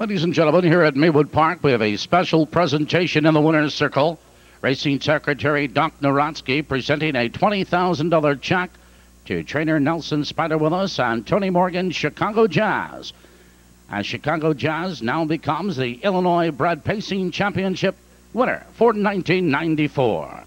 Ladies and gentlemen, here at Maywood Park, we have a special presentation in the winner's circle. Racing Secretary Doc Narotsky presenting a $20,000 check to trainer Nelson Spider with us and Tony Morgan Chicago Jazz. As Chicago Jazz now becomes the Illinois Bred Pacing Championship winner for 1994.